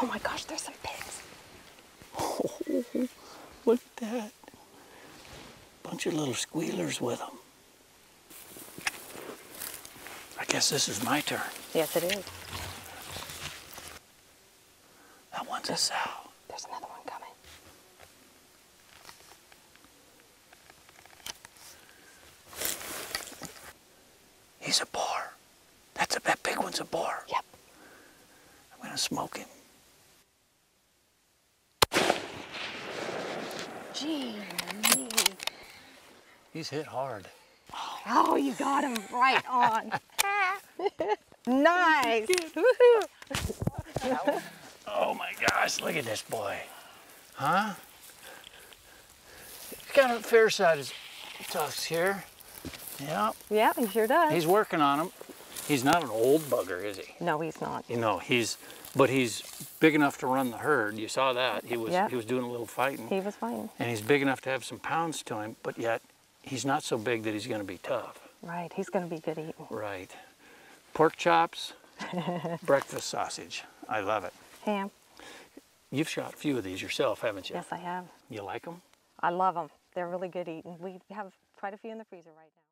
Oh my gosh, there's some pigs. Oh, look at that. Bunch of little squealers with them. I guess this is my turn. Yes, it is. That one's a sow. There's another one coming. He's a boar. That's a that big one's a boar. Yep. I'm gonna smoke him. Gee, He's hit hard. Oh, you got him right on. nice. Oh my gosh, look at this boy. Huh? He's got a fair sized tufts here. Yep. yeah, he sure does. He's working on them. He's not an old bugger, is he? no, he's not. You know, he's, but he's big enough to run the herd. You saw that. He was, he was doing a little fighting. He was fine. And he's big enough to have some pounds to him, but yet he's not so big that he's going to be tough. Right, he's going to be good eating. Right. Pork chops, breakfast sausage. I love it. Ham. You've shot a few of these yourself, haven't you? Yes, I have. You like them? I love them. They're really good eating. We have quite a few in the freezer right now.